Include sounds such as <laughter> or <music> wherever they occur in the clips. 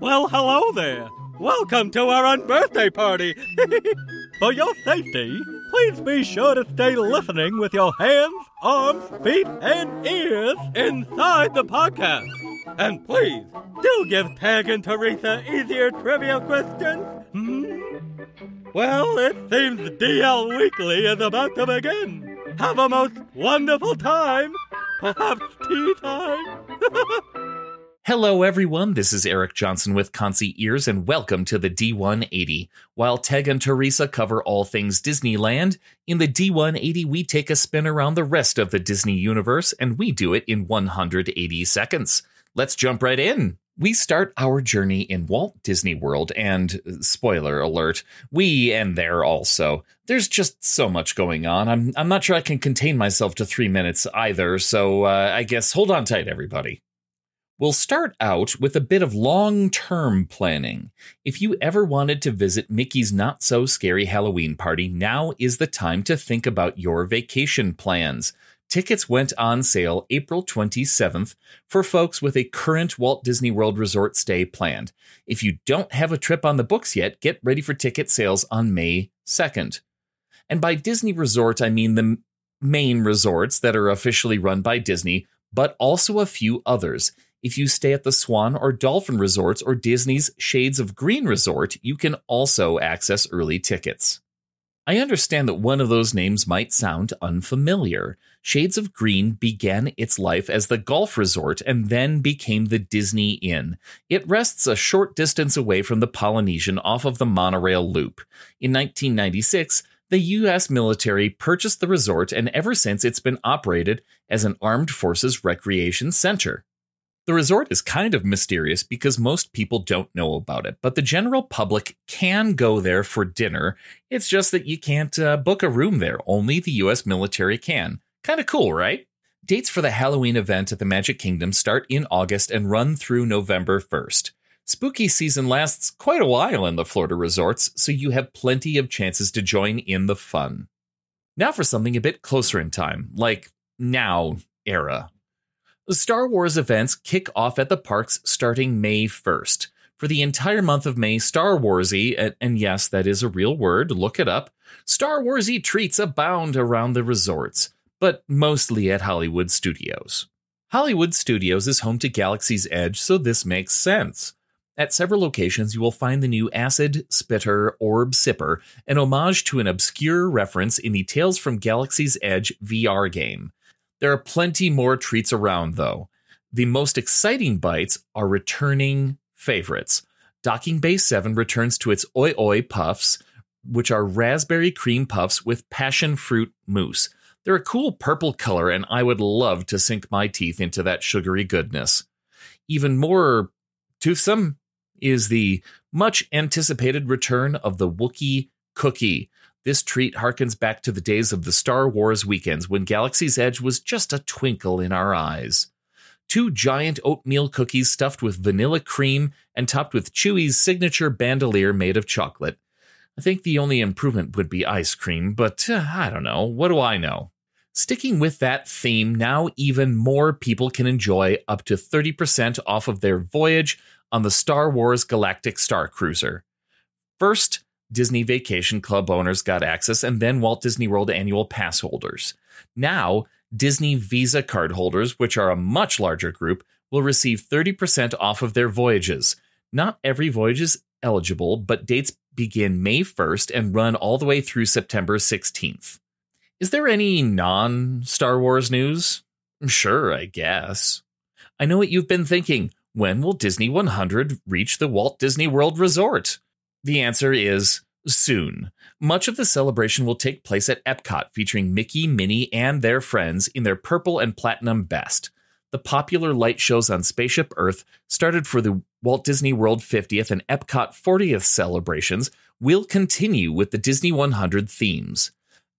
Well, hello there. Welcome to our unbirthday party. <laughs> For your safety, please be sure to stay listening with your hands, arms, feet, and ears inside the podcast. And please, do give Peg and Teresa easier trivia questions. Hmm? Well, it seems DL Weekly is about to begin. Have a most wonderful time. Perhaps tea time. <laughs> Hello, everyone. This is Eric Johnson with ConciEARS, and welcome to the D180. While Tag and Teresa cover all things Disneyland, in the D180 we take a spin around the rest of the Disney universe, and we do it in 180 seconds. Let's jump right in. We start our journey in Walt Disney World, and spoiler alert, we end there also. There's just so much going on. I'm I'm not sure I can contain myself to three minutes either, so uh, I guess hold on tight, everybody. We'll start out with a bit of long term planning. If you ever wanted to visit Mickey's Not So Scary Halloween Party, now is the time to think about your vacation plans. Tickets went on sale April 27th for folks with a current Walt Disney World Resort stay planned. If you don't have a trip on the books yet, get ready for ticket sales on May 2nd. And by Disney Resort, I mean the main resorts that are officially run by Disney, but also a few others. If you stay at the Swan or Dolphin resorts or Disney's Shades of Green resort, you can also access early tickets. I understand that one of those names might sound unfamiliar. Shades of Green began its life as the golf resort and then became the Disney Inn. It rests a short distance away from the Polynesian off of the monorail loop. In 1996, the U.S. military purchased the resort, and ever since it's been operated as an armed forces recreation center. The resort is kind of mysterious because most people don't know about it, but the general public can go there for dinner. It's just that you can't uh, book a room there, only the US military can. Kind of cool, right? Dates for the Halloween event at the Magic Kingdom start in August and run through November 1st. Spooky season lasts quite a while in the Florida resorts, so you have plenty of chances to join in the fun. Now for something a bit closer in time, like now era. Star Wars events kick off at the parks starting May 1st. For the entire month of May, Star Warsy, and yes, that is a real word, look it up, Star Warsy treats abound around the resorts, but mostly at Hollywood Studios. Hollywood Studios is home to Galaxy's Edge, so this makes sense. At several locations, you will find the new Acid Spitter Orb Sipper, an homage to an obscure reference in the Tales from Galaxy's Edge VR game. There are plenty more treats around, though. The most exciting bites are returning favorites. Docking Bay 7 returns to its Oi Oi Puffs, which are raspberry cream puffs with passion fruit mousse. They're a cool purple color, and I would love to sink my teeth into that sugary goodness. Even more toothsome is the much anticipated return of the Wookiee cookie. This treat harkens back to the days of the Star Wars weekends when Galaxy's Edge was just a twinkle in our eyes. Two giant oatmeal cookies stuffed with vanilla cream and topped with Chewie's signature bandolier made of chocolate. I think the only improvement would be ice cream, but uh, I don't know. What do I know? Sticking with that theme, now even more people can enjoy up to 30% off of their voyage on the Star Wars Galactic Star Cruiser. First, Disney Vacation Club owners got access, and then Walt Disney World annual pass holders. Now, Disney Visa card holders, which are a much larger group, will receive 30% off of their voyages. Not every voyage is eligible, but dates begin May 1st and run all the way through September 16th. Is there any non Star Wars news? Sure, I guess. I know what you've been thinking. When will Disney 100 reach the Walt Disney World Resort? The answer is soon. Much of the celebration will take place at Epcot, featuring Mickey, Minnie, and their friends in their purple and platinum best. The popular light shows on Spaceship Earth started for the Walt Disney World 50th and Epcot 40th celebrations will continue with the Disney 100 themes.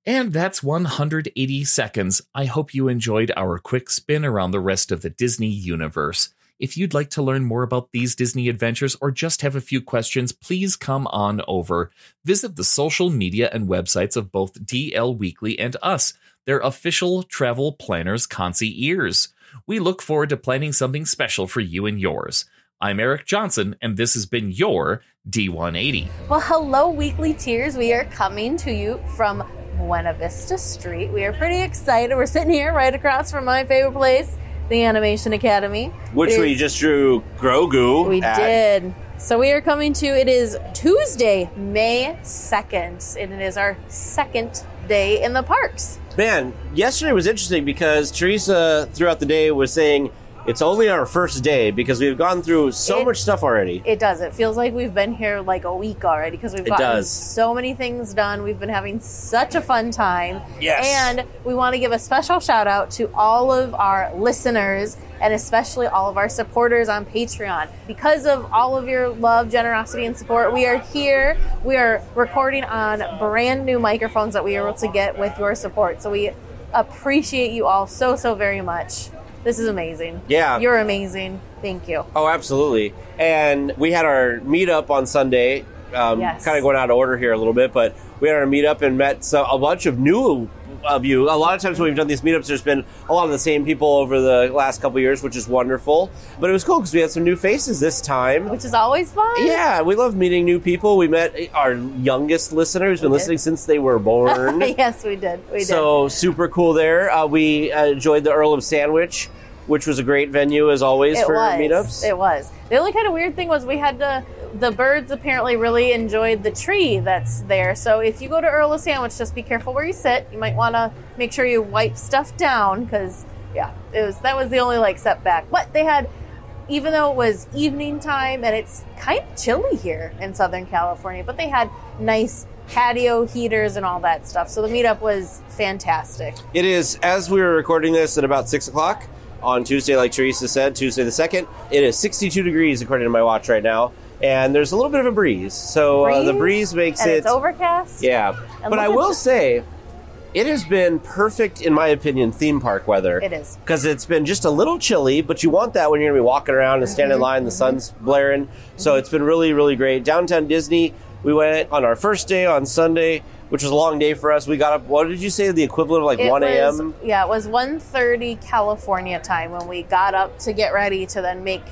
And that's 180 seconds. I hope you enjoyed our quick spin around the rest of the Disney universe. If you'd like to learn more about these Disney adventures or just have a few questions, please come on over. Visit the social media and websites of both DL Weekly and us, their official travel planners, ConciEARS. We look forward to planning something special for you and yours. I'm Eric Johnson, and this has been your D180. Well, hello, Weekly Tears. We are coming to you from Buena Vista Street. We are pretty excited. We're sitting here right across from my favorite place, the Animation Academy. Which we just drew Grogu. We at. did. So we are coming to it is Tuesday, May 2nd, and it is our second day in the parks. Man, yesterday was interesting because Teresa throughout the day was saying it's only our first day because we've gone through so It- much stuff already. It does. It feels like we've been here like a week already because we've gotten does. so many things done. We've been having such a fun time. Yes. And we want to give a special shout out to all of our listeners and especially all of our supporters on Patreon. Because of all of your love, generosity, and support, we are here. We are recording on brand new microphones that we were able to get with your support. So we appreciate you all so, so very much. This is amazing. Yeah. You're amazing. Thank you. Oh, absolutely. And we had our meetup on Sunday. Um, Yes. Kind of going out of order here a little bit, but we had our meetup and met so, a bunch of new of you. A lot of times when we've done these meetups, there's been a lot of the same people over the last couple years, which is wonderful. But it was cool because we had some new faces this time. Which is always fun. Yeah, we love meeting new people. We met our youngest listener who's been listening since they were born. <laughs> yes, we did. We did. so super cool there. Uh, we uh, enjoyed the Earl of Sandwich, which was a great venue as always it for was. meetups. It was. The only kind of weird thing was we had to. The birds apparently really enjoyed the tree that's there. So if you go to Earl of Sandwich, just be careful where you sit. You might want to make sure you wipe stuff down because yeah, it was that was the only like setback. But they had. Even though it was evening time and it's kind of chilly here in Southern California, but they had nice patio heaters and all that stuff. So the meetup was fantastic. It is as we were recording this at about six o'clock on Tuesday, like Teresa said, Tuesday the second. It is 62 degrees according to my watch right now, and there's a little bit of a breeze. So uh, the breeze makes and it it's overcast. Yeah, And but I will the- say, it has been perfect in my opinion theme park weather. It is. because it's been just a little chilly, but you want that when you're gonna be walking around and standing in Mm-hmm. line. The sun's blaring, so it's been really, really great. Downtown Disney, we went on our first day on Sunday, which was a long day for us. We got up. What did you say? The equivalent of like It one a.m. Yeah, it was 1.30 California time when we got up to get ready to then make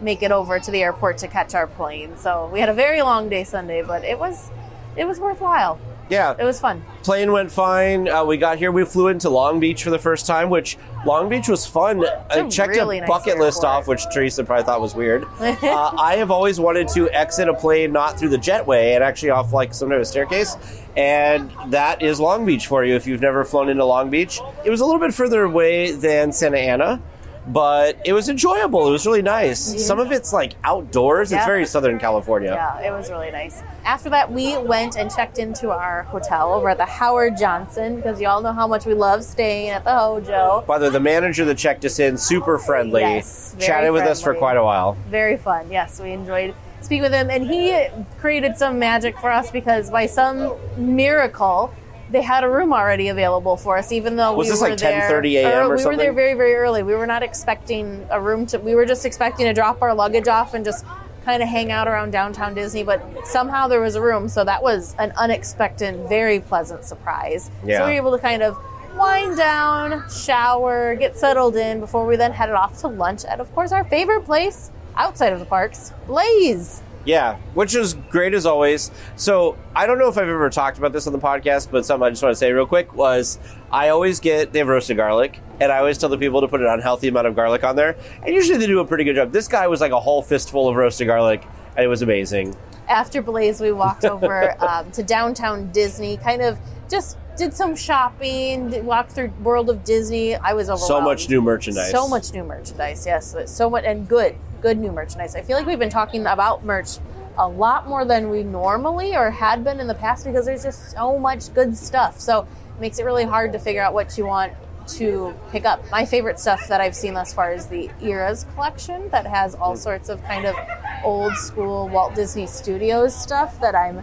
make it over to the airport to catch our plane. So we had a very long day Sunday, but it was it was worthwhile. Yeah, It was fun. plane went fine. Uh, we got here. We flew into Long Beach for the first time, which Long Beach was fun. I checked really a nice bucket list off, which Teresa probably thought was weird. <laughs> uh, I have always wanted to exit a plane not through the jetway and actually off like some type of staircase. And that is Long Beach for you if you've never flown into Long Beach. It was a little bit further away than Santa Ana. But it was enjoyable. It was really nice. Some of it's like outdoors. It's very Southern California. Yeah, it was really nice. After that, we went and checked into our hotel over at the Howard Johnson because you all know how much we love staying at the Hojo. By the way, the manager that checked us in, super friendly, Yes, chatted with us for quite a while. Very fun. Yes, we enjoyed speaking with him, and he created some magic for us because by some miracle. They had a room already available for us, even though Was we this were like there. 10:30 a.m. or we were there very, very early. We were not expecting a room to. We were just expecting to drop our luggage off and just kind of hang out around downtown Disney. But somehow there was a room, so that was an unexpected, very pleasant surprise. Yeah. So we were able to kind of wind down, shower, get settled in before we then headed off to lunch at, of course, our favorite place outside of the parks, Blaze. Yeah, which is great as always. So I don't know if I've ever talked about this on the podcast, but something I just want to say real quick was I always get they have roasted garlic, and I always tell the people to put an unhealthy amount of garlic on there, and usually they do a pretty good job. This guy was like a whole fistful of roasted garlic, and it was amazing. After Blaze, we walked <laughs> over um, to downtown Disney, kind of just did some shopping, walked through World of Disney. I was overwhelmed. So much new merchandise. So much new merchandise, yes. So much and good, good new merchandise. I feel like we've been talking about merch a lot more than we normally or had been in the past because there's just so much good stuff. So it makes it really hard to figure out what you want to pick up. My favorite stuff that I've seen thus far is the Eras collection that has all sorts of kind of old school Walt Disney Studios stuff that I'm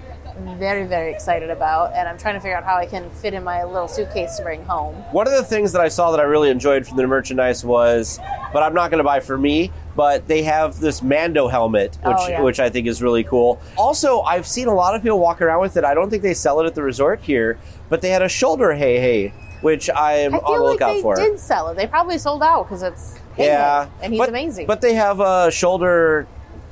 very, very excited about. And I'm trying to figure out how I can fit in my little suitcase to bring home. One of the things that I saw that I really enjoyed from the merchandise was, but I'm not going to buy for me, but they have this Mando helmet, oh, which Oh, yeah. which I think is really cool. Also, I've seen a lot of people walk around with it. I don't think they sell it at the resort here, but they had a shoulder Hei Hei, which I'm I on the feel like lookout they for. did sell it. They probably sold out because it's yeah, and he's but, amazing. But they have a shoulder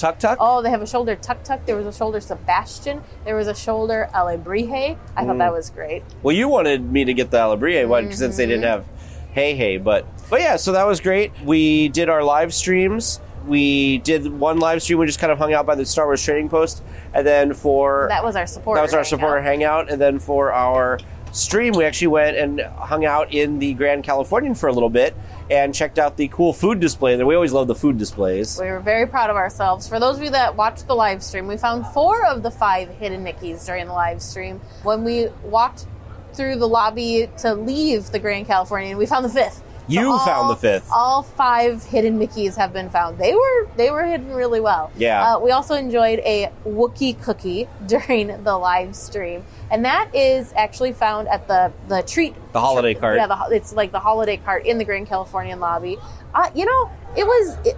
tuk tuk. Oh, they have a shoulder tuk tuk. There was a shoulder Sebastian. There was a shoulder Alebrije. I thought that was great. Well, you wanted me to get the Alebrije one since they Mm-hmm. didn't have Hei Hei, but but yeah, so that was great. We did our live streams. We did one live stream. We just kind of hung out by the Star Wars Trading Post, and then for That was our support. that was our hangout. supporter hangout, and then for our stream, we actually went and hung out in the Grand Californian for a little bit and checked out the cool food display. There, we always love the food displays. We were very proud of ourselves. For those of you that watched the live stream, we found four of the five hidden Mickeys during the live stream. When we walked through the lobby to leave the Grand Californian, we found the fifth. You found the fifth. All five hidden Mickeys have been found. They were they were hidden really well. Yeah. Uh, we also enjoyed a Wookiee cookie <laughs> during the live stream, and that is actually found at the the treat The holiday cart. Yeah, the, it's like the holiday cart in the Grand Californian lobby. Uh, you know, it was it,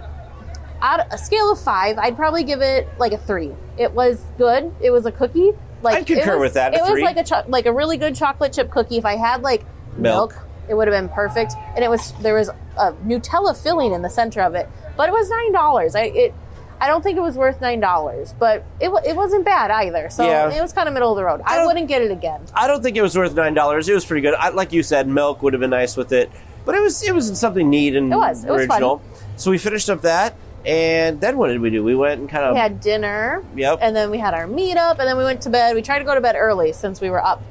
out a scale of five. I'd probably give it like a three. It was good. It was a cookie. Like I'd concur it was, with that, It was like a cho- like a really good chocolate chip cookie. If I had like Milk. milk, it would have been perfect. And it was there was a Nutella filling in the center of it, but it was nine dollars. I it. I don't think it was worth nine dollars, but it, it wasn't bad either. So Yeah. it was kind of middle of the road. I, don't- wouldn't get it again. I don't think it was worth nine dollars. It was pretty good. I, like you said, milk would have been nice with it, but it was it was something neat and It was. It was original. So we finished up that, and then what did we do? We went and kind of We had dinner. Yep. And then we had our meetup, and then we went to bed. We tried to go to bed early since we were up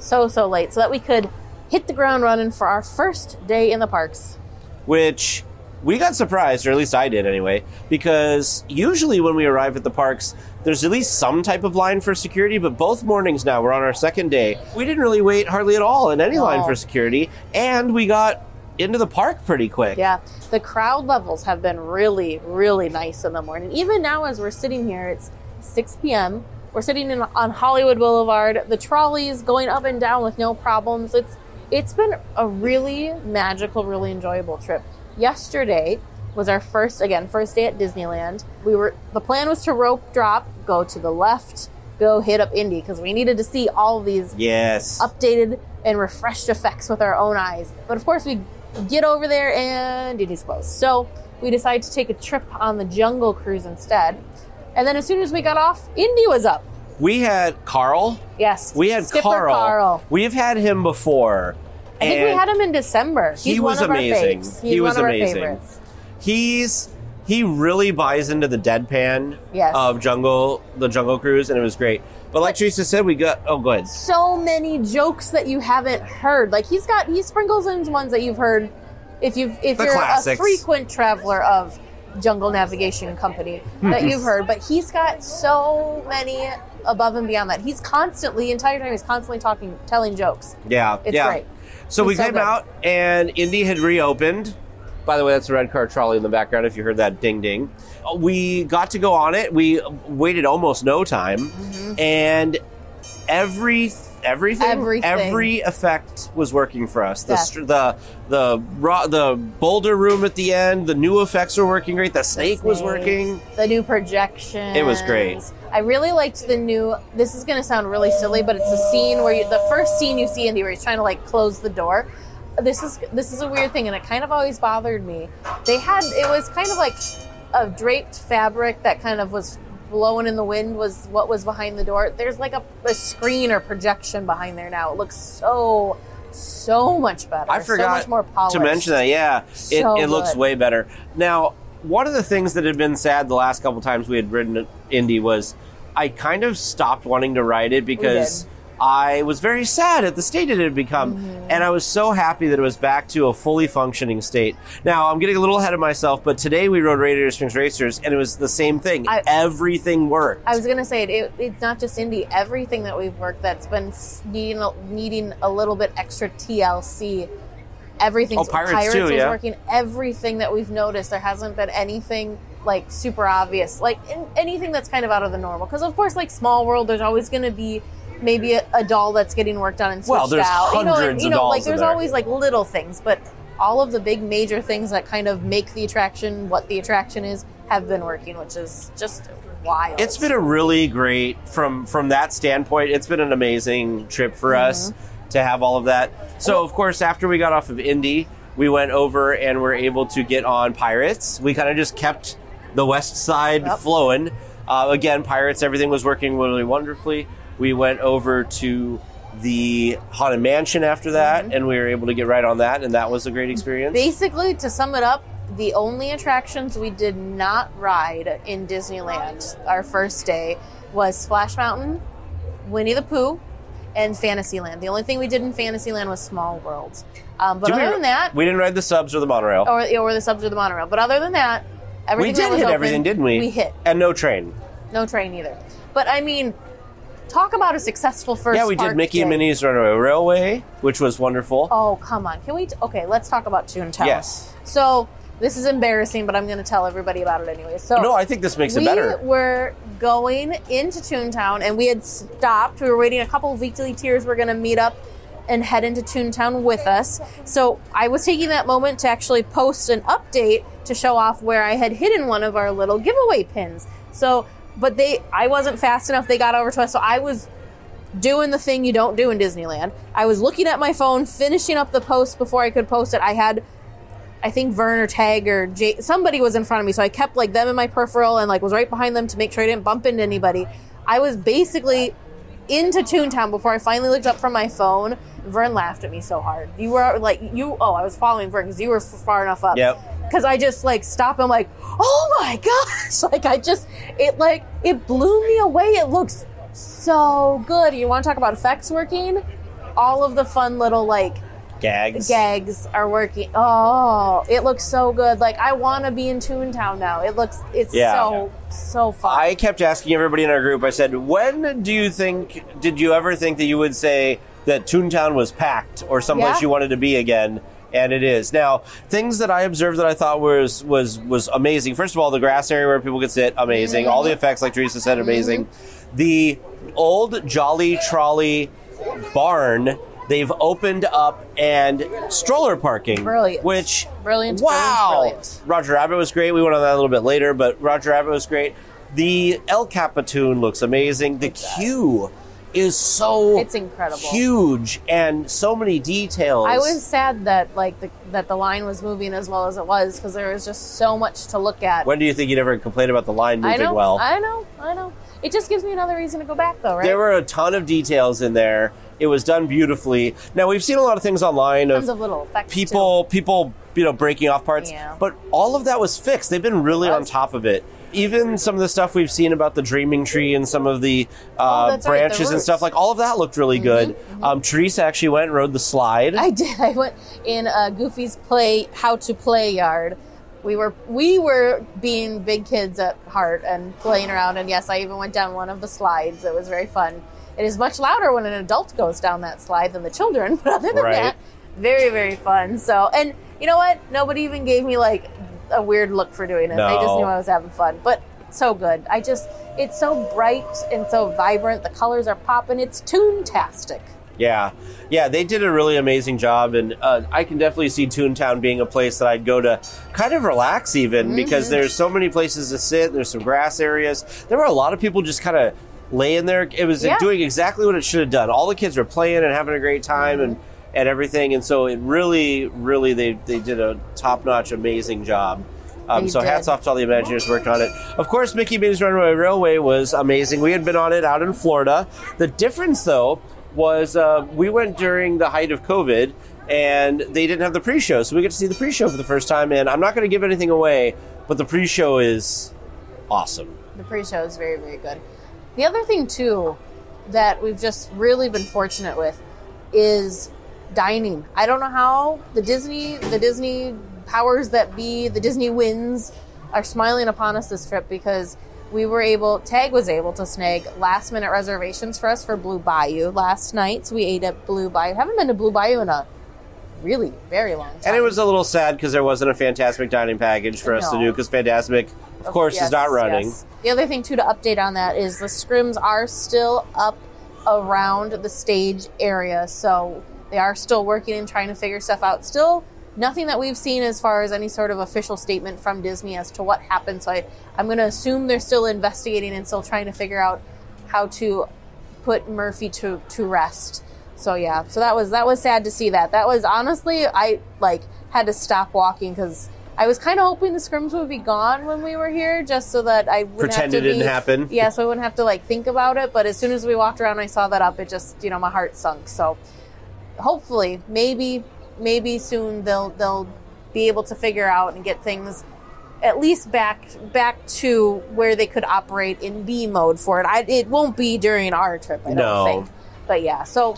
so so late, so that we could hit the ground running for our first day in the parks. which we got surprised, or at least I did anyway, because usually when we arrive at the parks, there's at least some type of line for security, but both mornings now, we're on our second day, we didn't really wait hardly at all in any line for security, and we got into the park pretty quick. Yeah, the crowd levels have been really, really nice in the morning. Even now, as we're sitting here, it's 6 p.m. We're sitting in, on Hollywood Boulevard. The trolley's going up and down with no problems. It's it's been a really magical, really enjoyable trip. Yesterday was our first, again, first day at Disneyland. We were the plan was to rope drop, go to the left, go hit up Indy because we needed to see all these Yes. updated and refreshed effects with our own eyes. But of course, we get over there and it is closed. So we decided to take a trip on the Jungle Cruise instead. And then as soon as we got off, Indy was up. We had Carl. Yes, We had Skipper Carl. Carl. We've had him before. I think we had him in December. He's he was amazing. He was amazing. He's he really buys into the deadpan Yes. of Jungle the Jungle Cruise, and it was great. But like Teresa said, we got oh, go ahead. So many jokes that you haven't heard. Like he's got he sprinkles in ones that you've heard if you've if The you're classics. a frequent traveler of Jungle Navigation Company that <laughs> you've heard. But he's got so many above and beyond that. He's constantly the entire time he's constantly talking telling jokes. Yeah, It's yeah. great. So we so came good. out, and Indy had reopened. By the way, that's a red car trolley in the background. If you heard that ding ding, we got to go on it. We waited almost no time, Mm-hmm. and every everything, Everything. every effect was working for us. The str the the ro- the boulder room at the end, the new effects were working great. The snake, was snake. working. The new projection. It was great. I really liked the new. This is going to sound really silly, but it's a scene where you, the first scene you see Indy where he's trying to like close the door. This is this is a weird thing, and it kind of always bothered me. They had it was kind of like a draped fabric that kind of was blowing in the wind was what was behind the door. There's like a, a screen or projection behind there now. It looks so so much better. I forgot so much more polished. to mention that. Yeah, it, So it looks good. way better now. One of the things that had been sad the last couple times we had ridden Indy was I kind of stopped wanting to ride it because. I was very sad at the state it had become, Mm-hmm. and I was so happy that it was back to a fully functioning state. Now I'm getting a little ahead of myself, but today we rode Radiator Springs Racers, and it was the same thing. I- Everything worked. I was gonna say it, it, it's not just Indy. Everything that we've worked that's been needing a, needing a little bit extra TLC. Everything. Oh, Pirates too, was yeah. working. Everything that we've noticed, there hasn't been anything like super obvious, like in, anything that's kind of out of the normal. Because of course, like Small World, there's always going to be maybe a, a doll that's getting worked on and switched Well, there's out. you know, and- you of know, like there's there. always like little things, but all of the big major things that kind of make the attraction what the attraction is have been working, which is just wild. It's been a really great from from that standpoint. It's been an amazing trip for us to have all of that. So of course, after we got off of Indy, we went over and were able to get on Pirates. We kind of just kept the west side Yep. flowing. Uh, again, Pirates, everything was working really wonderfully. We went over to the Haunted Mansion after that, Mm-hmm. and we were able to get right on that, and that was a great experience. Basically, to sum it up, the only attractions we did not ride in Disneyland our first day was Splash Mountain, Winnie the Pooh, and Fantasyland. The only thing we did in Fantasyland was Small World. Um, but Did we- other than that, we didn't ride the subs or the monorail. or, or the subs or the monorail. But other than that, everything we did hit open, everything, didn't we? We hit. and no train. No train either. But I mean, talk about a successful first. yeah, we did Mickey day. and Minnie's Runaway Railway, which was wonderful. Oh come on! Can we? T- okay, let's talk about Toontown. Yes. So this is embarrassing, but I'm going to tell everybody about it anyway. So No, I think this makes it better. we were going into Toontown, and we had stopped. We were waiting. A couple of weekly tiers We're going to meet up and head into Toontown with us. So I was taking that moment to actually post an update to show off where I had hidden one of our little giveaway pins. So, but they, I wasn't fast enough. They got over to us, so I was doing the thing you don't do in Disneyland. I was looking at my phone, finishing up the post before I could post it. I had, I think Vern or Tag or Jay, somebody was in front of me, so I kept like them in my peripheral and like was right behind them to make sure I didn't bump into anybody. I was basically into Toontown before I finally looked up from my phone. Vern laughed at me so hard. You were like you. Oh, I was following Vern because you were far enough up. Yep. Because I just like stopped. I'm like, oh my gosh! <laughs> Like I just it like it blew me away. It looks so good. You want to talk about effects working? All of the fun little like Gags. gags are working. Oh, it looks so good. Like I want to be in Toontown now. It looks it's Yeah. so so fun. I kept asking everybody in our group. I said, "When do you think? Did you ever think that you would say that Toontown was packed or someplace Yeah. you wanted to be again?" And it is now. Things that I observed that I thought was was was amazing. First of all, the grass area where people could sit, amazing. All the mm-hmm. effects, like Teresa said, amazing. Mm-hmm. The old Jolly Trolley barn. They've opened up and stroller parking, Brilliant. Which Brilliant, Wow, brilliant, brilliant. Roger Rabbit was great. We went on that a little bit later, but Roger Rabbit was great. The El Capitan looks amazing. The queue is so It's incredible. huge and so many details. I was sad that like the, that the line was moving as well as it was because there was just so much to look at. When do you think you'd ever complain about the line I moving know, well? I know, I know. It just gives me another reason to go back, though, right? There were a ton of details in there. It was done beautifully. Now we've seen a lot of things online tons of of little effects. people people you know breaking off parts Yeah. but all of that was fixed they've been really on top of it even some of the stuff we've seen about the dreaming tree and some of the uh, Oh, that's right, the branches and. Mm-hmm, stuff like all of that looked really good um, teresa actually went and rode the slide I did. <laughs> I went in uh, Goofy's play how to play yard. We were we were being big kids at heart and playing around. And yes, I even went down one of the slides. It was very fun. It is much louder when an adult goes down that slide than the children. <laughs> But other than Right. that, very very fun. So and you know what? Nobody even gave me like a weird look for doing it. They just knew I was having fun. But so good. I just it's so bright and so vibrant. The colors are popping. It's toontastic. yeah yeah they did a really amazing job and uh, i can definitely see toontown being a place that i'd go to kind of relax even Mm-hmm. because there's so many places to sit there's some grass areas there were a lot of people just kind of laying there it was Yeah. doing exactly what it should have done all the kids were playing and having a great time and and everything and so it really really they they did a top-notch amazing job um, so did. hats off to all the Imagineers who worked on it. Of course, Mickey Minnie's Runaway Railway was amazing. We had been on it out in Florida. The difference, though, was uh, we went during the height of COVID, and they didn't have the pre-show, so we get to see the pre-show for the first time. And I'm not going to give anything away, but the pre-show is awesome. The pre-show is very, very good. The other thing too that we've just really been fortunate with is dining. I don't know how the Disney, the Disney powers that be, the Disney winds are smiling upon us this trip because we were able, Tag was able to snag last minute reservations for us for Blue Bayou last night. So we ate at Blue Bayou. Haven't been to Blue Bayou in a really very long time. And it was a little sad because there wasn't a Fantasmic dining package for us to do because Fantasmic, of course, Yes, is not running. yes. The other thing too to update on that is the scrims are still up around the stage area, so they are still working and trying to figure stuff out. Still, nothing that we've seen as far as any sort of official statement from Disney as to what happened. So I, I'm going to assume they're still investigating and still trying to figure out how to put Murphy to to rest. So yeah, so that was that was sad to see that. That was honestly I like had to stop walking because I was kind of hoping the scrims would be gone when we were here, just so that I wouldn't Pretend have to it didn't be- happen. Yeah, so I wouldn't have to like think about it. But as soon as we walked around, I saw that up. It just you know my heart sunk. So hopefully, maybe maybe soon they'll they'll be able to figure out and get things at least back back to where they could operate in B mode for it. I, it won't be during our trip, I don't No. think. But yeah, so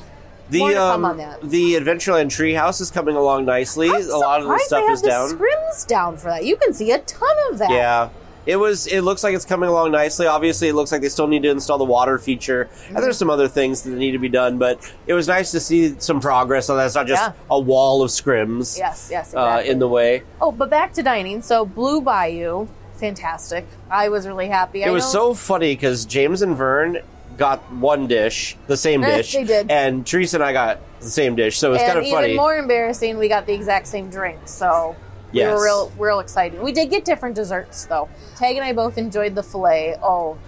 The more to come um, the Adventureland Treehouse is coming along nicely. I'm a lot of the stuff they have is down. The scrims down for that. You can see a ton of that. Yeah. It was. It looks like it's coming along nicely. Obviously, it looks like they still need to install the water feature, and there's some other things that need to be done. But it was nice to see some progress. So that's not just Yeah. a wall of scrims Yes, yes, uh, in the way. oh, but back to dining. So Blue Bayou, fantastic. I was really happy. It I was know- so funny because James and Vern got one dish, the same Eh, dish, they did. and Teresa and I got the same dish. So it was kind of funny. even more embarrassing, we got the exact same drink. So we Yes. were real, real excited. We did get different desserts though. Tag and I both enjoyed the fillet. Oh,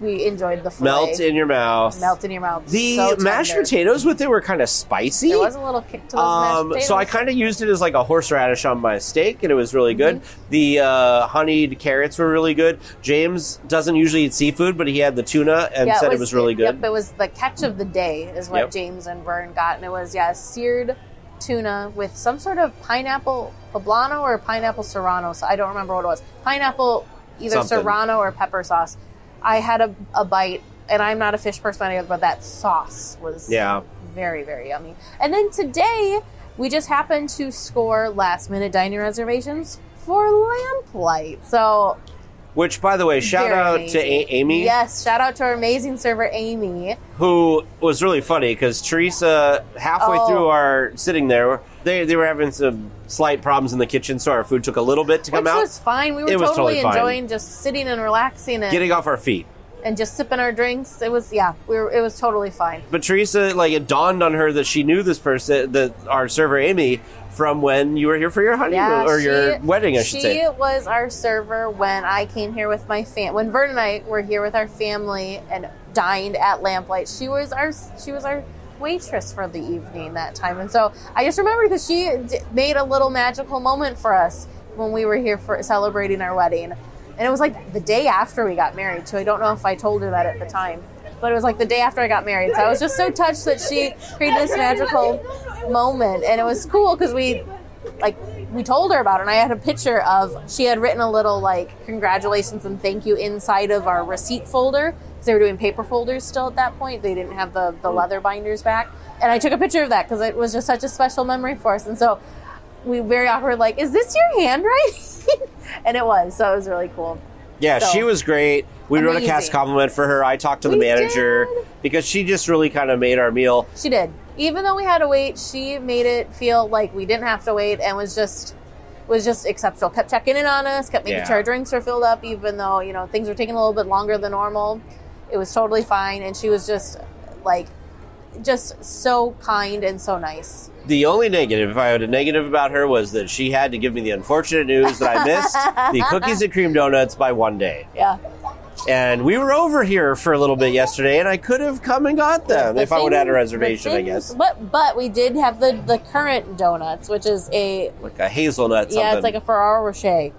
we enjoyed the fillet. Melt in your mouth. melt in your mouth. The So mashed tender. potatoes with it were kind of spicy. There was a little kick to those Um, mashed potatoes. so I kind of used it as like a horseradish on my steak, and it was really good. Mm-hmm. The uh, honeyed carrots were really good. James doesn't usually eat seafood, but he had the tuna and Yeah, said it was really good. Yep, it was the catch of the day, is what Yep. James and Vern got, and it was yeah, seared tuna with some sort of pineapple poblano or pineapple serrano. So I don't remember what it was. Pineapple, either Something. serrano or pepper sauce. I had a, a bite, and I'm not a fish person either, but that sauce was Yeah. very very yummy. And then today we just happened to score last minute dining reservations for Lamplight. So Which, by the way, shout very out to a- Amy, Yes, shout out to our amazing server Amy. who was really funny because Teresa, halfway Oh. through our sitting there, they, they were having some slight problems in the kitchen, so our food took a little bit to come Which out. It was fine. We were totally, totally enjoying just sitting and relaxing and, Getting off our feet. And just sipping our drinks. It was yeah, we were it was totally fine. But Teresa, like, it dawned on her that she knew this person, that our server Amy, from when you were here for your honeymoon Yeah, or your wedding, I should she say. was our server when I came here with my fam. When Vern and I were here with our family and dined at Lamplight, she was our she was our waitress for the evening that time. And so I just remember because she d- made a little magical moment for us when we were here for celebrating our wedding. And it was like the day after we got married, so I don't know if I told her that at the time. But it was like the day after I got married. So I was just so touched that she created this magical moment. And it was cool because we like we told her about it and i had a picture of she had written a little like congratulations and thank you inside of our receipt folder because they were doing paper folders still at that point they didn't have the, the leather binders back and i took a picture of that because it was just such a special memory for us and so we very awkward like is this your handwriting <laughs> and it was so it was really cool Yeah, So- she was great. We wrote a cast compliment for her. I talked to the We manager did. because she just really kind of made our meal. She did. Even though we had to wait, she made it feel like we didn't have to wait and was just was just exceptional. Kept checking in on us, kept making Yeah. sure our drinks were filled up, even though, you know, things were taking a little bit longer than normal. It was totally fine and she was just like just so kind and so nice. The only negative, if I had a negative about her, was that she had to give me the unfortunate news that I missed the <laughs> cookies and cream donuts by one day. Yeah. And we were over here for a little bit yesterday, and I could have come and got them The if I would have had a reservation, the I guess. But but we did have the the current donuts, which is a Like a hazelnut something. yeah, it's like a Ferrero Rocher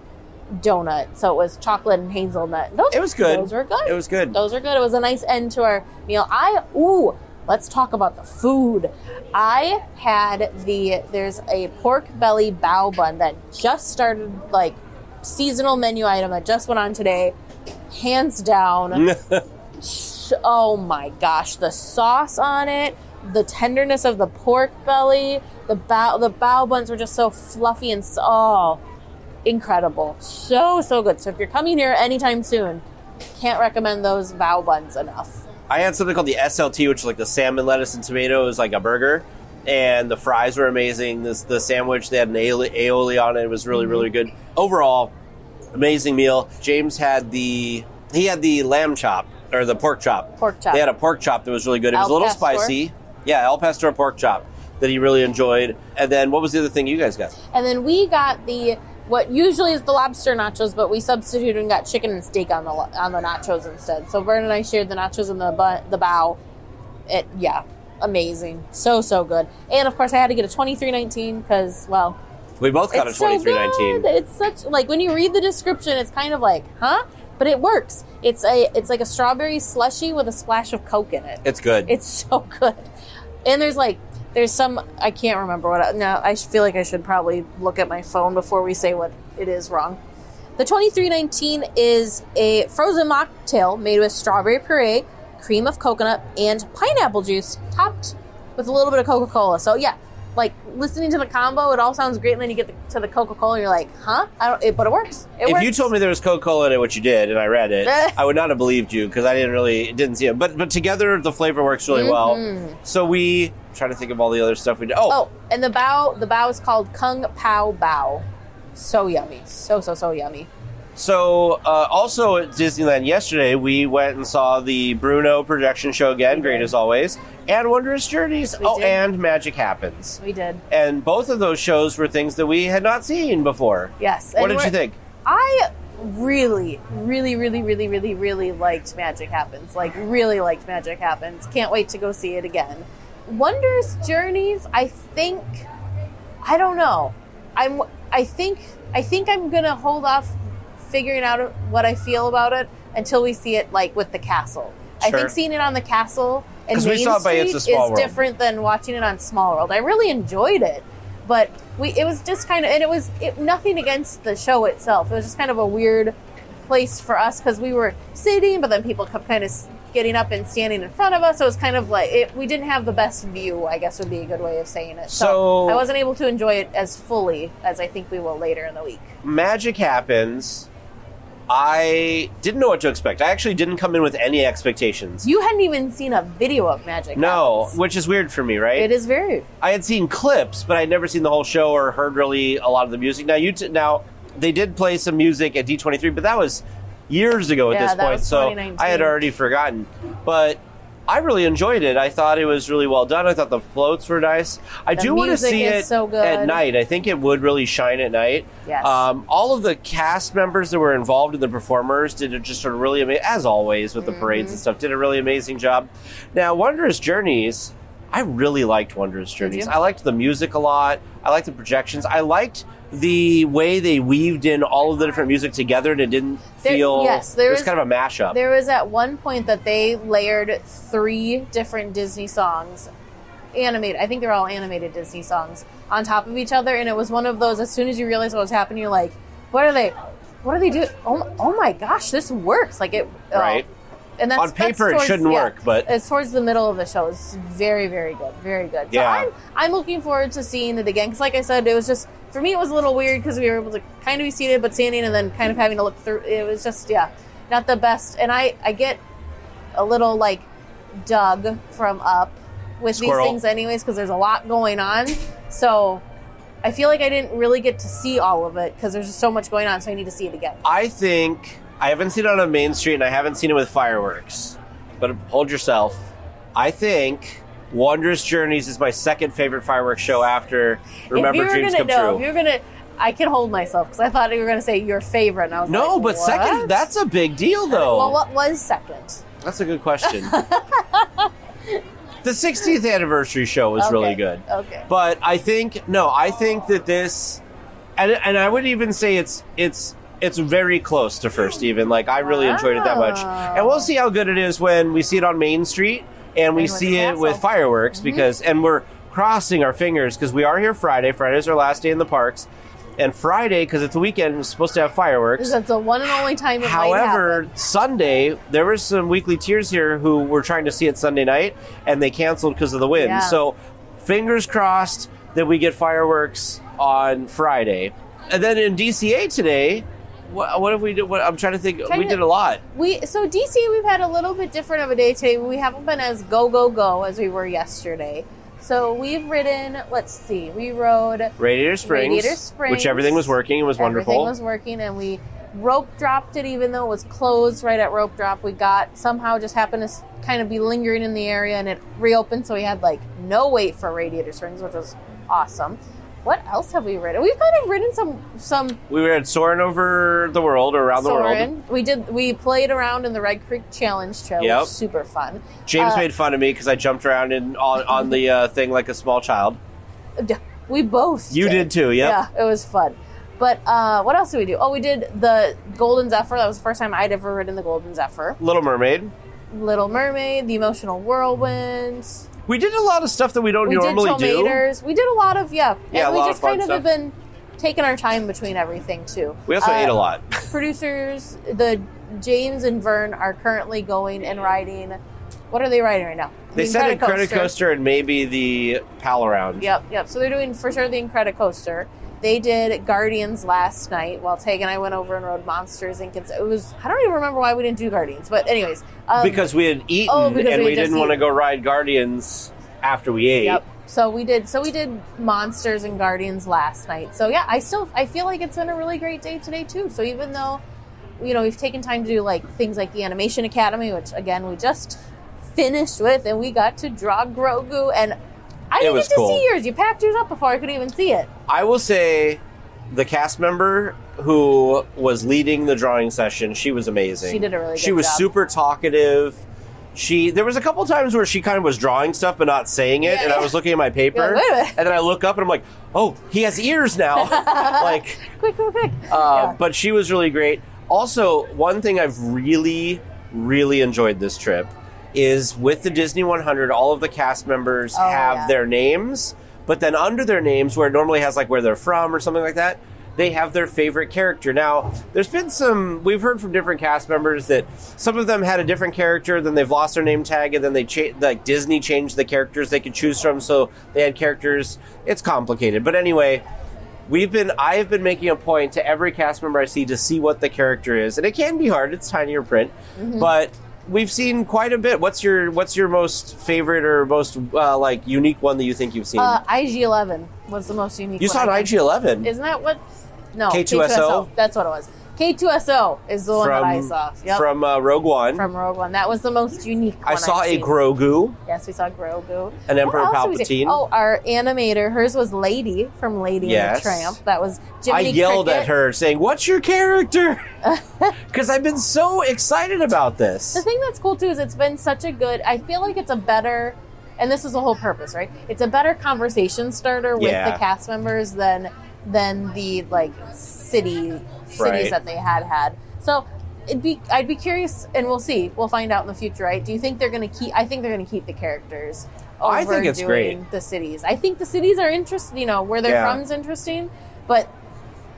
donut. So it was chocolate and hazelnut. Those, It was good. Those were good. It was good. Those are good. It was a nice end to our meal. I ooh, let's talk about the food. I had the there's a pork belly bao bun that just started like seasonal menu item that just went on today. Hands down. <laughs> oh my gosh, the sauce on it, the tenderness of the pork belly, the bao the bao buns were just so fluffy and so oh, incredible. So so good. So if you're coming here anytime soon, can't recommend those bao buns enough. I had something called the SLT, which is like the salmon, lettuce, and tomato. It was like a burger, and the fries were amazing. This the sandwich they had an aioli, on it. It was really really good. Overall, amazing meal. James had the he had the lamb chop or the pork chop. Pork chop. They had a pork chop that was really good. It was Al a little pastor. spicy. Yeah, El Pastor pork chop that he really enjoyed. And then what was the other thing you guys got? And then we got the what usually is the lobster nachos, but we substituted and got chicken and steak on the on the nachos instead. So Vern and I shared the nachos and the bu- the bao. It yeah, amazing, so so good. And of course, I had to get a twenty three nineteen because well, We both got it's a so 2319. good. It's such like when you read the description, it's kind of like, huh? But it works. It's a it's like a strawberry slushy with a splash of Coke in it. It's good. It's so <laughs> good. And there's like there's some I can't remember what. I, no, I feel like I should probably look at my phone before we say what it is wrong. The 2319 is a frozen mocktail made with strawberry puree, cream of coconut, and pineapple juice, topped with a little bit of Coca Cola. So yeah, like listening to the combo, it all sounds great. And then you get the, to the Coca Cola, you're like, huh? I don't. It, but it works. It if works. you told me there was Coca Cola in it, what you did, and I read it, <laughs> I would not have believed you because I didn't really didn't see it. But but together the flavor works really well. Mm-hmm. So we trying to think of all the other stuff we did. Oh. Oh, and the bao, the bao is called Kung Pao Bao. So yummy, so so so yummy. so uh, also at Disneyland yesterday, we went and saw the Bruno projection show again, great as always, and Wondrous Journeys. We oh, did. and Magic Happens. We did, And both of those shows were things that we had not seen before. yes. What and did you think? I really, really, really, really, really, really liked Magic Happens. Like, really liked Magic Happens. Can't wait to go see it again. Wondrous Journeys, I think, I don't know. I'm, I think, I think I'm gonna hold off figuring out what I feel about it until we see it like with the castle. I think seeing it on the castle and Main saw it by Street It's a Small is World. different than watching it on Small World. I really enjoyed it, but we it was just kind of and it was it, nothing against the show itself. It was just kind of a weird place for us because we were sitting, but then people kept kind of getting up and standing in front of us. So it was kind of like it, we didn't have the best view. I guess would be a good way of saying it. So- I wasn't able to enjoy it as fully as I think we will later in the week. Magic Happens. I didn't know what to expect. I actually didn't come in with any expectations. You hadn't even seen a video of Magic. no, Happens. which is weird for me, right? it is very. I had seen clips, but I'd never seen the whole show or heard really a lot of the music. Now you t- now they did play some music at D23, but that was years ago at Yeah, this point, so I had already forgotten. But I really enjoyed it. I thought it was really well done. I thought the floats were nice. I The do want to see it so good. at night. I think it would really shine at night. Yes. Um, all of the cast members that were involved in the performers did a- just a really amazing, as always with the parades Mm-hmm. and stuff, did a really amazing job. Now, Wondrous Journeys, I really liked Wondrous Journeys. I liked the music a lot. I liked the projections. I liked the way they weaved in all of the different music together and it didn't There- feel yes, there it was is- kind of a mashup. There was at one point that they layered three different Disney songs, animated. I think they're all animated Disney songs on top of each other, and it was one of those. As soon as you realize what was happening, you're like, "What are they? What are they doing? Oh, my- oh my gosh, this works!" Like it, oh. And that's On that's paper, it shouldn't yeah, work, but- it's towards the middle of the show. It's very, very good, very good. So Yeah. I'm I'm looking forward to seeing it again because, like I said, it was just for me it was a little weird because we were able to kind of be seated but standing and then kind of having to look through. It was just yeah, not the best. And I I get a little like Dug from Up with Squirrel. these things anyways because there's a lot going on. So I feel like I didn't really get to see all of it because there's just so much going on. So I need to see it again. I think I haven't seen it on a main street and I haven't seen it with fireworks. But hold yourself. I think Wondrous Journeys is my second favorite fireworks show after Remember if you were Dreams gonna Come know, True. if you're gonna, I can hold myself because I thought you were gonna say your favorite, and I was no, like, but what? second, that's a big deal though. well, what was second? That's a good question. <laughs> the 16th anniversary show was really good. okay. But I think no, I think that this and and I would even say it's it's it's very close to first even. Like I really enjoyed it that much. And we'll see how good it is when we see it on Main Street and we And with see the it with castle. fireworks Mm-hmm. because and we're crossing our fingers because we are here Friday. Friday's our last day in the parks. And Friday, because it's a weekend, we're supposed to have fireworks. That's the one and only time it However. Sunday there were some weekly tiers here who were trying to see it Sunday night, and they canceled because of the wind. Yeah. So, fingers crossed that we get fireworks on Friday, and then in DCA today. What, what have we did? What, I'm trying to think. Trying we to- did a lot. We so DC we've had a little bit different of a day today. We haven't been as go go go as we were yesterday. So we've ridden. Let's see. We rode Radiator Springs, Radiator Springs. which everything was working. It was wonderful. Everything was working, and we rope dropped it even though it was closed right at rope drop. We got somehow just happened to kind of be lingering in the area, and it reopened, so we had like no wait for Radiator Springs, which was awesome. What else have we ridden? We've kind of ridden some some we were at soaring over the world or around the world. We did. We played around in the Red Creek Challenge trail. Yep. Super fun. James Uh, made fun of me because I jumped around in, on, on the uh, thing like a small child. We both. You did too, yep. Yeah, it was fun. But uh, what else did we do? Oh, we did the Golden Zephyr. That was the first time I'd ever ridden the Golden Zephyr. Little Mermaid. Little Mermaid, the Emotional Whirlwind. We did a lot of stuff that we don't We normally did do. Tomaters. We did a lot of yeah. Yeah, and we just of kind of stuff. have been taking our time between everything too. We also Uh, ate a lot. <laughs> <laughs> Producers, the James and Vern are currently going and riding. What are they riding right now? They The said Incredicoaster. Incredicoaster and maybe the Pal Around. Yep, yep. So they're doing for sure the Incredicoaster. They did Guardians last night while Tag and I went over and rode Monsters Inc. And it was I don't even remember why we didn't do Guardians, but anyways, um, because we had eaten Oh, and we we didn't want to go ride Guardians after we ate. Yep. So we did. So we did monsters and guardians last night. So yeah, I still I feel like it's been a really great day today too. So even though, you know, we've taken time to do like things like the Animation Academy, which again we just finished with, and we got to draw Grogu, and I didn't was get to cool. see yours. You packed yours up before I could even see it. I will say the cast member who was leading the drawing session, she was amazing. She did a really She was job. super talkative. She there was a couple times where she kind of was drawing stuff but not saying it, Yeah, and I was looking at my paper, like, "Wait a minute." and then I look up and I'm like, oh, he has ears now. <laughs> like, Quick, quick, quick. uh, Yeah. but she was really great. Also, one thing I've really, really enjoyed this trip is with the Disney 100, all of the cast members Oh, have yeah. their names, but then under their names, where it normally has like where they're from or something like that, they have their favorite character. Now, there's been some, we've heard from different cast members that some of them had a different character, then they've lost their name tag, and then they, cha- like Disney changed the characters they could choose from, so they had characters. It's complicated. But anyway, We've been I've been making a point to every cast member I see to see what the character is. And it can be hard, it's tinier print. Mm-hmm. But we've seen quite a bit. What's your what's your most favorite or most uh, like unique one that you think you've seen? Uh, IG11 was the most unique. you saw an IG eleven. Isn't that what? No, K2SO? That's what it was. K2SO is the one that I saw. Yep. from uh, Rogue One. from Rogue One. That was the most unique one I saw I've a seen. Grogu. Yes, we saw Grogu. An Emperor What else did we see? Palpatine. Oh, our animator. Hers was Lady from Lady Yes. and the Tramp. That was I yelled Cricket. at her saying, "What's your character?" <laughs> Because I've been so excited about this. The thing that's cool too is it's been such a good. I feel like it's a better, and this is the whole purpose, right? It's a better conversation starter with Yeah. the cast members than than the like city cities Right. that they had had. So it'd be I'd be curious, and we'll see. We'll find out in the future, right? Do you think they're going to keep? I think they're going to keep the characters. Over I think it's great. The cities. I think the cities are interesting. You know where they're Yeah. from is interesting, but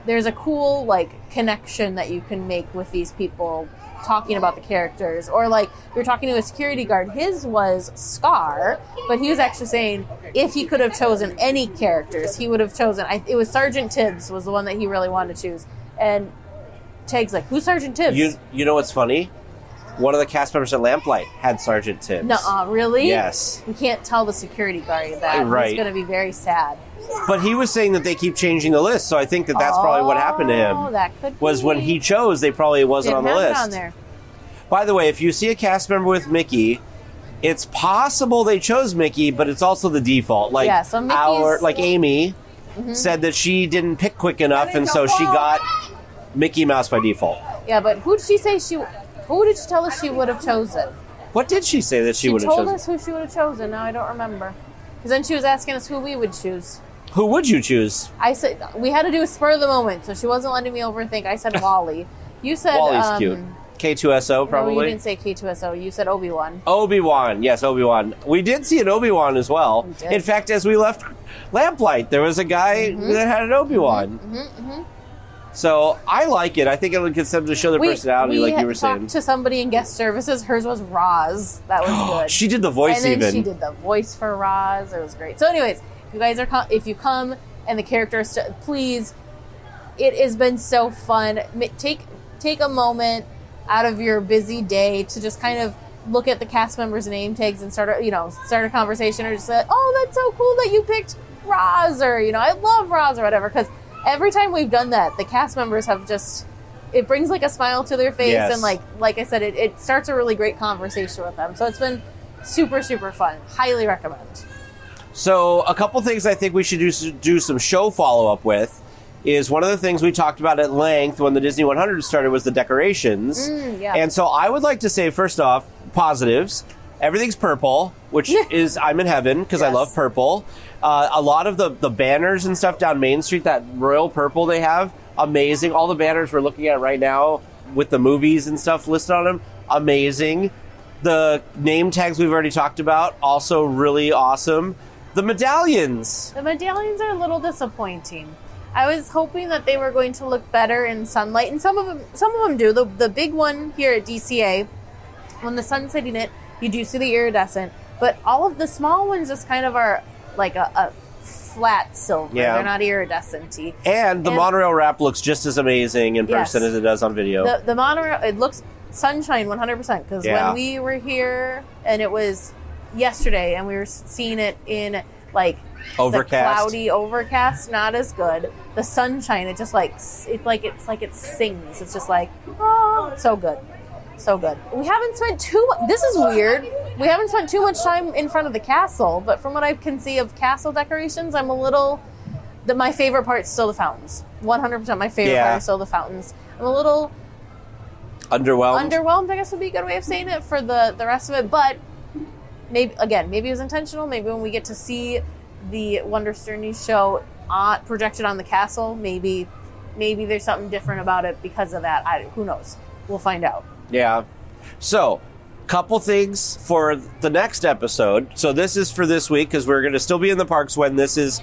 there's a cool like connection that you can make with these people talking about the characters or like you're talking to a security guard. His was scar but he was actually saying if he could have chosen any characters he would have chosen I, it was sergeant tibbs was the one that he really wanted to choose. And tag's like who's sergeant tibbs? You you know what's funny? One of the cast members at Lamplight had Sergeant Tibbs. Nuh-uh, really Yes. we can't tell the security guard that Right. he's going to be very sad But he was saying that they keep changing the list, so I think that that's probably what happened to him. Oh, that could Was when he chose, they probably wasn't Didn't on the list. on there. By the way, if you see a cast member with Mickey, it's possible they chose Mickey, but it's also the default. Like Yeah, so Mm-hmm. our like Amy said that she didn't pick quick enough, and so she got Mickey Mouse by default. Yeah, but who did she say she? Who did she tell us she would have chosen? What did she say that she, She, would have chosen? She told us who she would have chosen. Now I don't remember. Because then she was asking us who we would choose. Who would you choose? I said we had to do a spur of the moment, so she wasn't letting me overthink. I said WALL-E. You said WALL-E's um, cute. K2SO No, you didn't say K2SO. You said Obi Wan. Obi Wan, yes, Obi Wan. We did see an Obi Wan as well. We did. In fact, as we left Lamplight, there was a guy Mm-hmm. that had an Obi Wan. So I like it. I think it'll get them to show their personality, like you were talked saying. to somebody in guest services. Hers was Roz. That was <gasps> good. She did the voice and even. she did the voice for Roz. It was great. So, anyways, if you guys are co- if you come and the characters, st- please, it has been so fun. Take take a moment out of your busy day to just kind of look at the cast members' name tags and start a, you know start a conversation or just say, oh, that's so cool that you picked Roz or you know I love Roz or whatever. Because every time we've done that, the cast members have just it brings like a smile to their face Yes. and like like I said, it, it starts a really great conversation with them. So it's been super super fun. Highly recommend. So a couple things I think we should do do some show follow up with is one of the things we talked about at length when the Disney 100 started was the decorations. Mm, yeah. And so I would like to say first off positives. Everything's purple, which is I'm in heaven because I love purple. Uh, a lot of the the banners and stuff down Main Street, that royal purple they have, amazing. All the banners we're looking at right now with the movies and stuff listed on them, amazing. The name tags we've already talked about, also really awesome. The medallions. The medallions are a little disappointing. I was hoping that they were going to look better in sunlight, and some of them, some of them do. The the big one here at DCA, when the sun's hitting it, you do see the iridescent. But all of the small ones just kind of are like a, a flat silver. Yeah. They're not iridescent-y. And the And- monorail wrap looks just as amazing in Yes. person as it does on video. The the monorail it looks sunshine 100% because Yeah. when we were here and it was yesterday and we were seeing it in like Overcast. the cloudy overcast not as good the sunshine it just like it's like it's like it sings it's just like oh so good so good. We haven't spent too this is weird. We haven't spent too much time in front of the castle but from what i can see of castle decorations i'm a little the, my favorite part's still the fountains. 100% my favorite Yeah. part is still the fountains. I'm a little Underwhelmed. underwhelmed i guess would be a good way of saying it for the the rest of it but maybe again maybe it was intentional. Maybe when we get to see the Wondrous Journey show uh, projected on the castle maybe maybe there's something different about it because of that. I, who knows? We'll find out Yeah. So, couple things for the next episode. So this is for this week because we're going to still be in the parks when this is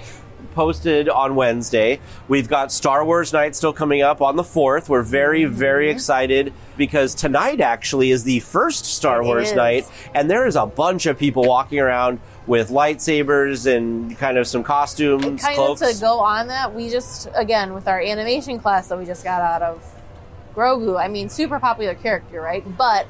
posted on Wednesday. We've got Star Wars Night still coming up on the 4th. We're very, mm-hmm. very excited because tonight actually is the first Star It Wars is. Night, and there is a bunch of people walking around with lightsabers and kind of some costumes, kind cloaks. of to go on that we just again with our animation class that we just got out of grogu i mean super popular character right but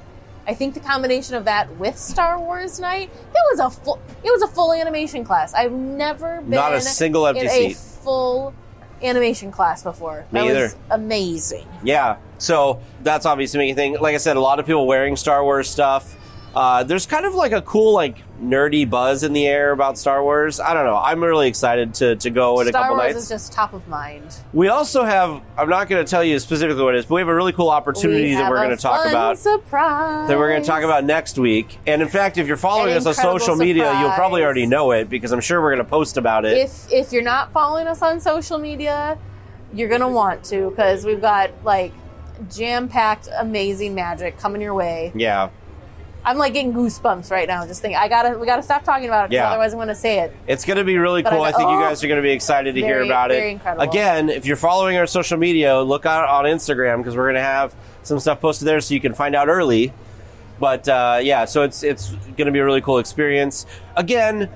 i think the combination of that with star wars night it was a full it was a full animation class i've never been Not a single empty in a seat. full animation class before Me that either. was amazing Yeah. So that's obviously making thing. Like I said, a lot of people wearing Star Wars stuff. Uh, there's kind of like a cool, like nerdy buzz in the air about Star Wars. I don't know. I'm really excited to to go in a star couple wars nights. is just top of mind we also have. I'm not going to tell you specifically what it is, but we have a really cool opportunity we that we're going to talk about. surprise That we're going to talk about next week. And in fact, if you're following An us on social media, you'll probably already know it because I'm sure we're going to post about it. if if you're not following us on social media, you're gonna want to because we've got like jam packed, amazing magic coming your way. yeah. I'm like getting goosebumps right now. Just think, I gotta we gotta stop talking about it. Yeah. Otherwise, I'm gonna say it. It's going to be really But cool. I I, think you oh, guys are going to be excited to hear very, about very it. incredible. Again, if you're following our social media, look out on Instagram because we're going to have some stuff posted there so you can find out early. But uh, yeah, so it's it's going to be a really cool experience. Again,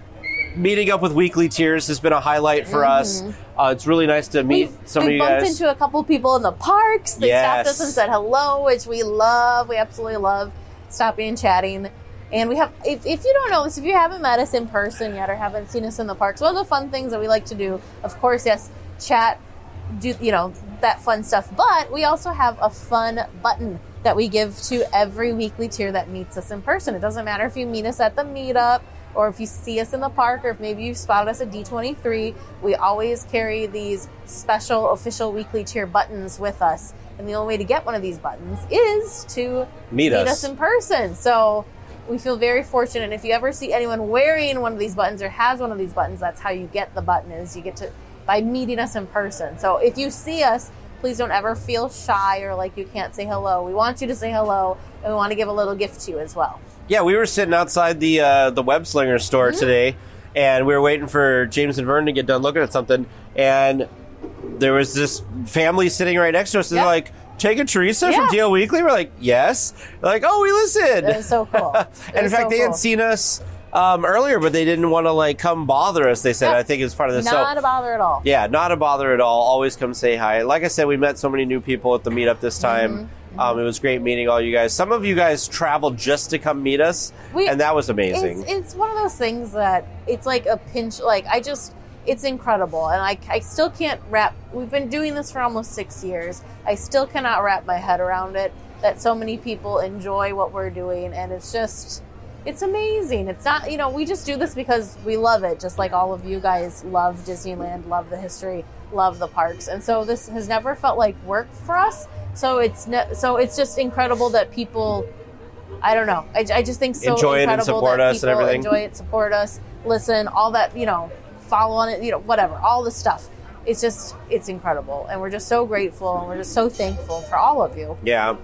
meeting up with Weekly Tears has been a highlight for us. Uh, it's really nice to meet Mm-hmm. We've, some we of you bumped guys. into a couple people in the parks. They stopped us and said hello, which we love. We absolutely love stopping and chatting. And we have, if, if you don't know this, if you haven't met us in person yet or haven't seen us in the parks, one of the fun things that we like to do, of course, yes, chat, do, you know, that fun stuff. But we also have a fun button that we give to every weekly tier that meets us in person. It doesn't matter if you meet us at the meetup or if you see us in the park or if maybe you've spotted us at D23. We always carry these special official weekly tier buttons with us. And the only way to get one of these buttons is to Meet us. us in person. So we feel very fortunate. And if you ever see anyone wearing one of these buttons or has one of these buttons, that's how you get the button is you get to by meeting us in person. So if you see us, please don't ever feel shy or like you can't say hello. We want you to say hello and we want to give a little gift to you as well. Yeah, we were sitting outside the uh, the web slinger store Mm-hmm. today, and we were waiting for James and Vernon to get done looking at something, and there was this family sitting right next to us. And Yeah. they're like, "Tag and Teresa from Yeah. DL Weekly." We're like, "Yes." They're like, "Oh, we listened." It was so cool. <laughs> And in fact, so they cool. had seen us um, earlier, but they didn't want to like come bother us. They said, Yeah. "I think it's part of this." Not so a bother at all. yeah, not a bother at all. Always come say hi. Like I said, we met so many new people at the meetup this time. Mm-hmm. Um, it was great meeting all you guys. Some of you guys traveled just to come meet us, We- and that was amazing. It's, it's one of those things that it's like a pinch. Like I just, it's incredible, and I, I still can't wrap. We've been doing this for almost six years. I still cannot wrap my head around it. That so many people enjoy what we're doing, and it's just, it's amazing. It's not, you know, we just do this because we love it, just like all of you guys love Disneyland, love the history, love the parks, and so this has never felt like work for us. So it's ne- so it's just incredible that people I don't know. I, I just think so Enjoy it and incredible support that us and people everything. Enjoy it, support us, listen, all that you know, follow on it, you know, whatever, all the stuff. It's just it's incredible, and we're just so grateful, and we're just so thankful for all of you. Yeah.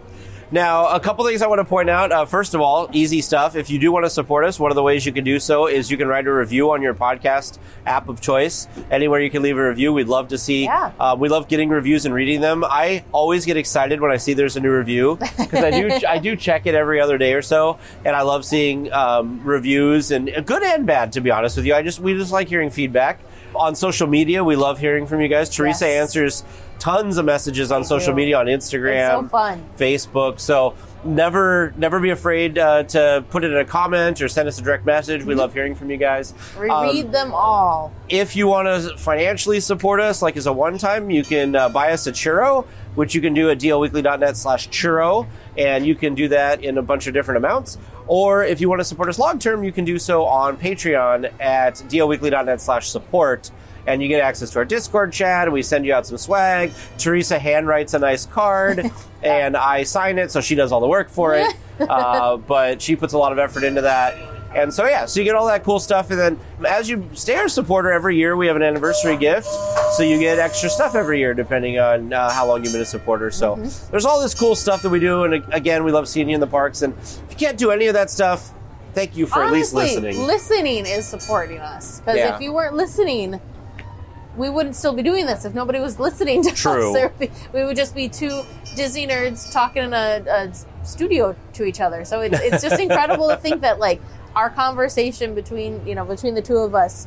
Now, a couple things I want to point out. Uh, first of all, easy stuff. If you do want to support us, one of the ways you can do so is you can write a review on your podcast app of choice. Anywhere you can leave a review, we'd love to see. Yeah. Uh, we love getting reviews and reading them. I always get excited when I see there's a new review because I do <laughs> I do check it every other day or so, and I love seeing um, reviews and good and bad. To be honest with you, I just we just like hearing feedback on social media. We love hearing from you guys. Teresa Yes. answers tons of messages on social do. media on Instagram. So fun. Facebook. So never never be afraid uh, to put it in a comment or send us a direct message. We love hearing from you guys. We Um, read them all. if you want to financially support us, like as a one time, you can uh, buy us a churro, which you can do at dlweekly.net slash churro, and you can do that in a bunch of different amounts. Or if you want to support us long term, you can do so on Patreon at dlweekly.net slash support. And you get access to our Discord chat. We send you out some swag. Teresa handwrites a nice card, <laughs> and I sign it, so she does all the work for it. <laughs> uh, but she puts a lot of effort into that. And so yeah, so you get all that cool stuff, and then as you stay our supporter every year, we have an anniversary gift, so you get extra stuff every year depending on uh, how long you've been a supporter. So there's all this cool stuff that we do, and uh, again, we love seeing you in the parks. And if you can't do any of that stuff, thank you for at least listening. listening is supporting us. Because Yeah. if you weren't listening, we wouldn't still be doing this. If nobody was listening to True. us, be, we would just be two Disney nerds talking in a, a studio to each other. So it's, it's just <laughs> incredible to think that like our conversation between you know between the two of us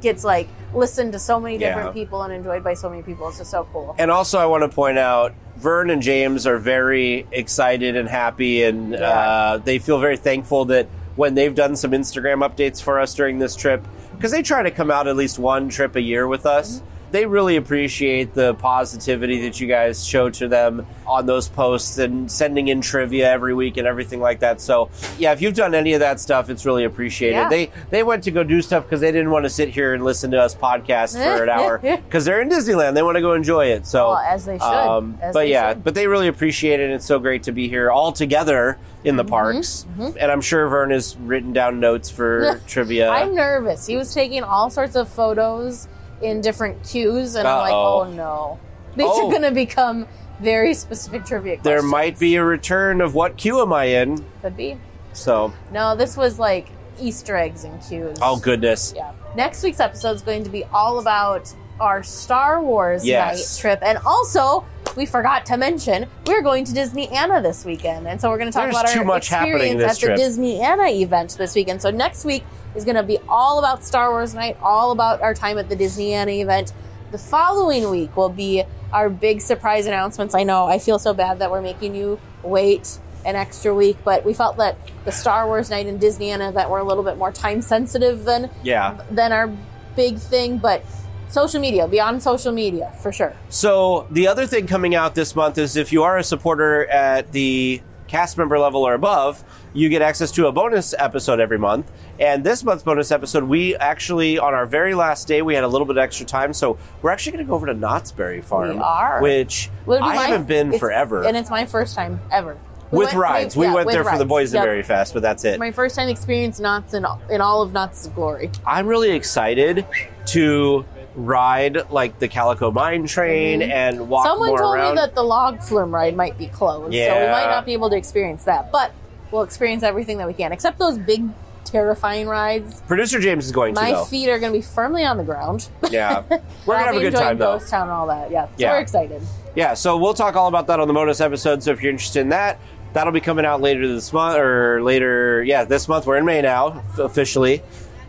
gets like listened to so many different Yeah. people and enjoyed by so many people. It's just so cool. And also, I want to point out, Vern and James are very excited and happy, and Yeah. uh, they feel very thankful that when they've done some Instagram updates for us during this trip, because they try to come out at least one trip a year with us. They really appreciate the positivity that you guys show to them on those posts and sending in trivia every week and everything like that. So, yeah, if you've done any of that stuff, it's really appreciated. Yeah. They they went to go do stuff because they didn't want to sit here and listen to us podcast for an hour <laughs> because they're in Disneyland. They want to go enjoy it. So, Well, as they should. um, As but they yeah, should. but they really appreciate it. and It's so great to be here all together in Mm-hmm. the parks. And I'm sure Vern has written down notes for <laughs> trivia. I'm nervous. He was taking all sorts of photos in different cues, and I'm like, Uh-oh. oh no. These Oh. are going to become very specific trivia questions. there might be a return of what queue am I in? Could be. So, No, this was like Easter eggs and cues. oh goodness. Yeah. Next week's episode is going to be all about our Star Wars Yes. night trip. And also, we forgot to mention, we're going to Disneyana this weekend. And so we're going to talk There's about our much experience at the. Disneyana event this weekend. So next week is going to be all about Star Wars night, all about our time at the Disneyana event. The following week will be our big surprise announcements. I know I feel so bad that we're making you wait an extra week, but we felt that the Star Wars night and Disneyana event were a little bit more time sensitive than Yeah. than our big thing, but social media, beyond social media, for sure. So the other thing coming out this month is if you are a supporter at the cast member level or above, you get access to a bonus episode every month. And this month's bonus episode, we actually on our very last day we had a little bit of extra time, so we're actually going to go over to Knott's Berry Farm, We are. which Well, I my- haven't been forever. and it's my first time ever We with went- rides, we yeah, went there for the rides. Boysenberry Yep. Fest, but that's it. My first time experience Knott's in in all of Knott's glory. I'm really excited to ride like the Calico Mine Train and walk Mm-hmm. Someone told around. me that the log flume ride might be closed, so we might not be able to experience that. But we'll experience everything that we can, except those big, terrifying rides. Producer James is going to My feet are going to be firmly on the ground. Yeah, <laughs> we're gonna have a good time though. Ghost Town and all that. Yeah, so Yeah. we're excited. Yeah, so we'll talk all about that on the bonus episode. So if you're interested in that, that'll be coming out later this month or later. Yeah, this month. We're in May now officially.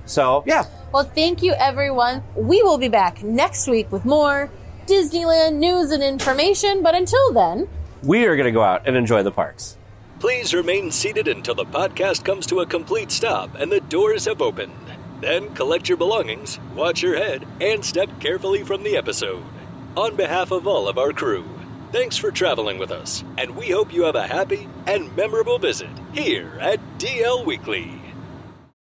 So yeah, Well, thank you, everyone. We will be back next week with more Disneyland news and information. But until then, we are gonna go out and enjoy the parks. Please remain seated until the podcast comes to a complete stop and the doors have opened. Then collect your belongings, watch your head, and step carefully from the episode. On behalf of all of our crew, thanks for traveling with us, and we hope you have a happy and memorable visit here at DL Weekly.